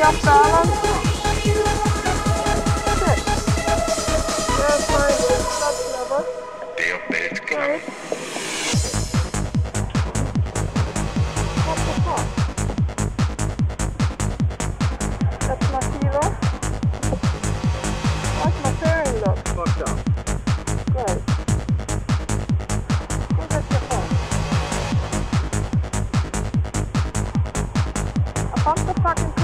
be off balance. Six. There's my club lever. The update club. That's my fever. That's my fairing look. Fucked up. Great. Who's at your phone? I bumped the fucking